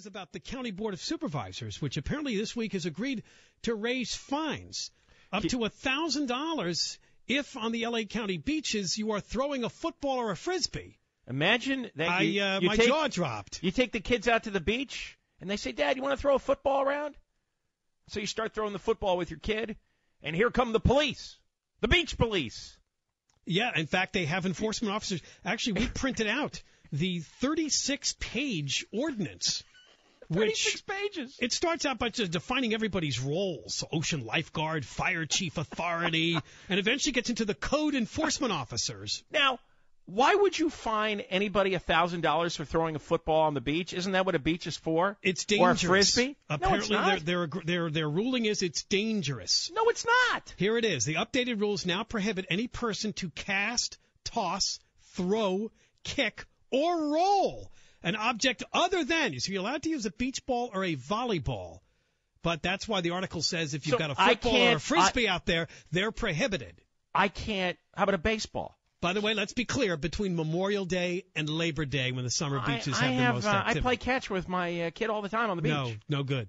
is about the County Board of Supervisors, which apparently this week has agreed to raise fines up to a thousand dollars if on the LA County beaches you are throwing a football or a frisbee. Imagine that you, I uh, you my take, jaw dropped. You take the kids out to the beach, and they say, "Dad, you want to throw a football around?" So you start throwing the football with your kid, and here come the police, the beach police. Yeah, in fact, they have enforcement officers. Actually, we printed out the 36 page ordinance. Which pages. it starts out by just defining everybody's roles ocean lifeguard, fire chief authority, and eventually gets into the code enforcement officers. Now, why would you fine anybody a thousand dollars for throwing a football on the beach? Isn't that what a beach is for? It's dangerous. Or a frisbee? Apparently, no, their, their, their, their ruling is it's dangerous. No, it's not. Here it is. The updated rules now prohibit any person to cast, toss, throw, kick, or roll an object other than. So you're allowed to use a beach ball or a volleyball. But that's why the article says if you've So got a football or a frisbee out there, they're prohibited. I can't. How about a baseball? By the way, let's be clear between Memorial Day and Labor Day when the summer beaches I, I have the have. most uh, I activity. play catch with my uh, kid all the time on the beach. no, no good.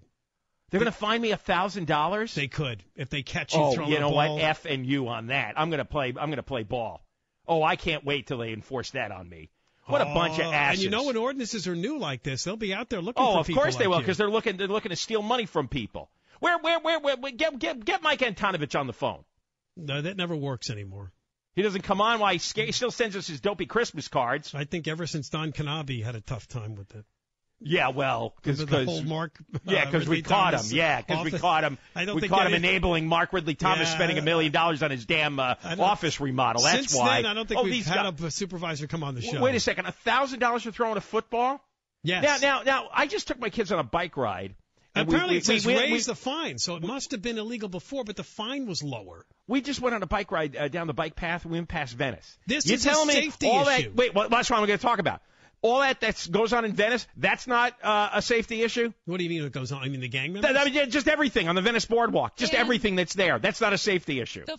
They're going to find me a thousand dollars. They could if they catch you Oh, throwing you a know ball. what? F and you on that. I'm going to play. I'm going to play ball. Oh, I can't wait till they enforce that on me. What a bunch of Oh, asses! And you know when ordinances are new like this, they'll be out there looking oh, for people. Oh, of course they like will, because they're looking. They're looking to steal money from people. Where, where, where, where? get, get, get Mike Antonovich on the phone. No, that never works anymore. He doesn't come on. Why? He, still sends us his dopey Christmas cards. I think ever since Don Knabe had a tough time with it. Yeah, well, because Mark. yeah, uh, because we caught Thomas him. Yeah, because we caught him. I don't we think caught him enabling Mark Ridley Thomas Yeah, spending a million dollars on his damn uh, office remodel. That's Since why. then, I don't think oh, we've had guys- a supervisor come on the show. Wait a second, a thousand dollars for throwing a football? Yes. Now, now, now, I just took my kids on a bike ride. and we- Apparently, we, it says we, we, raise the fine, so it must have been illegal before, but the fine was lower. we just went on a bike ride uh, down the bike path. We went past Venice. This you is a telling me safety all issue. That, wait, well, that's what I'm going to talk about. All that that goes on in Venice, that's not uh, a safety issue. What do you mean it goes on? I mean the gang members? That, I mean, yeah, just everything on the Venice boardwalk, just And- everything that's there. That's not a safety issue. The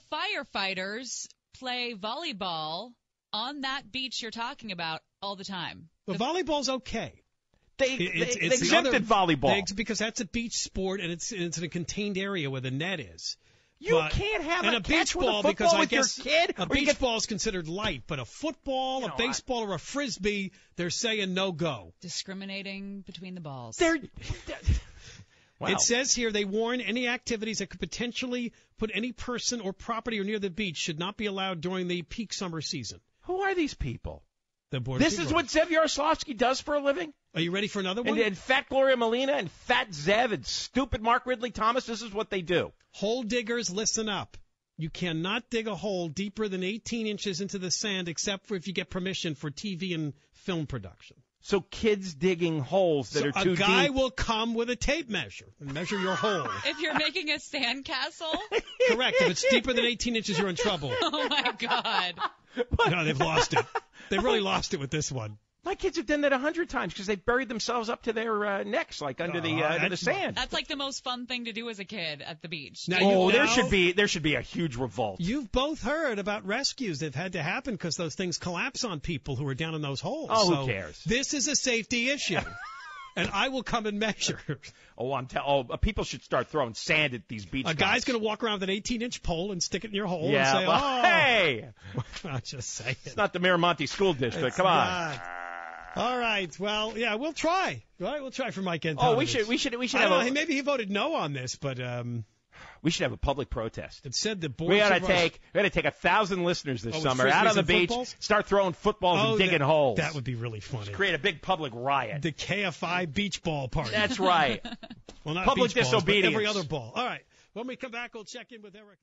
firefighters play volleyball on that beach you're talking about all the time. the volleyball's okay. They, It- they, it's, they it's the exempted other- volleyball. they- because that's a beach sport and it's it's in a contained area where the net is. You But- can't have and a, a catch beach with a ball football because I guess kid. a beach get- ball is considered light, but a football, You a know, I- baseball, or a frisbee, they're saying no go. Discriminating between the balls. They're, wow. It says here they warn any activities that could potentially put any person or property or near the beach should not be allowed during the peak summer season. Who are these people? The board of This is what Supervisors. Zev Yaroslavsky does for a living? Are you ready for another one? And, and Fat Gloria Molina and Fat Zev and stupid Mark Ridley Thomas, this is what they do. Hole diggers, listen up. You cannot dig a hole deeper than 18 inches into the sand except for if you get permission for TV and film production. So kids digging holes that So are too deep. a guy deep. will come with a tape measure and measure your hole. if you're making a sandcastle, Correct. If it's deeper than 18 inches, you're in trouble. oh my god. No, they've lost it. They've really lost it with this one. My kids have done that a hundred times because they've buried themselves up to their uh, necks, like under the Oh, uh, under the sand. That's like the most fun thing to do as a kid at the beach. Now, oh, you there should be there should be a huge revolt. You've both heard about rescues that have had to happen because those things collapse on people who are down in those holes. Oh, who cares? This is a safety issue. and I will come and measure. Oh, I'm tell. Oh, people should start throwing sand at these beach. A guy's going to walk around with an 18 inch pole and stick it in your hole Yeah. and say, well, oh. Hey, I'm just saying. it's not the Miramonte School District. It's Come on. not. All right. Well, yeah, we'll try. All right, we'll try for Mike Antonovich. Oh, we should we should we should I have don't know. a, Maybe he voted no on this, but um, we should have a public protest. it said the board. We got to take we got to take a thousand listeners this Oh, summer out on the beach, footballs? start throwing footballs Oh, and digging that, holes. That would be really funny. create a big public riot. The KFI beach ball party. That's right. well, not public beach balls, but disobedience. every other ball. All right. When we come back, we'll check in with Eric.